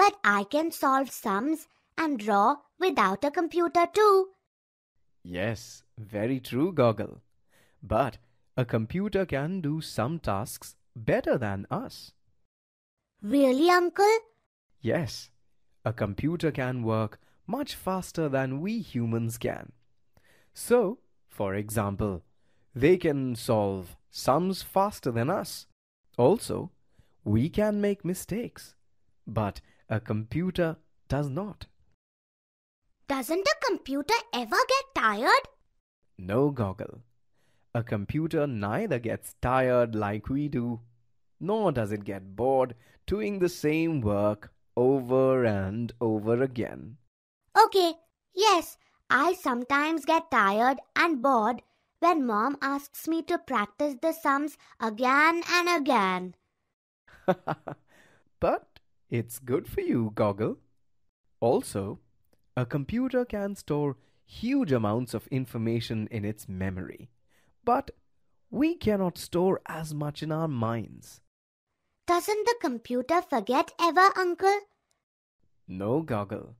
But I can solve sums and draw without a computer too. Yes, very true, Goggle. But a computer can do some tasks better than us. Really, Uncle? Yes, a computer can work much faster than we humans can. So, for example, they can solve sums faster than us. Also, we can make mistakes, but a computer does not. Doesn't a computer ever get tired? No, Goggle. A computer neither gets tired like we do, nor does it get bored doing the same work over and over again. Okay, yes, I sometimes get tired and bored when mom asks me to practice the sums again and again. but it's good for you, Goggle. Also, a computer can store huge amounts of information in its memory, but we cannot store as much in our minds. Doesn't the computer forget ever, Uncle? No, Goggle.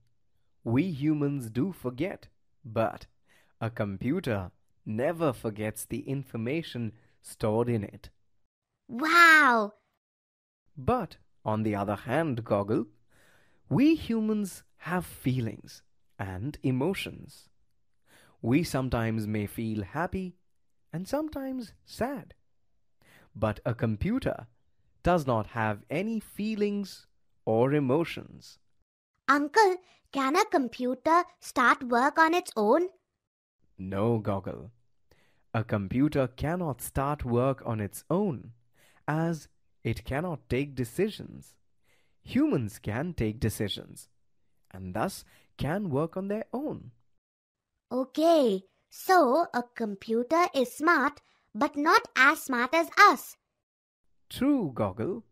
We humans do forget, but a computer never forgets the information stored in it. Wow! But, on the other hand, Goggle, we humans have feelings and emotions. We sometimes may feel happy and sometimes sad. But a computer does not have any feelings or emotions. Uncle, can a computer start work on its own? No, Goggle. A computer cannot start work on its own, as it cannot take decisions. Humans can take decisions, and thus can work on their own. Okay, so a computer is smart, but not as smart as us. True, Goggle.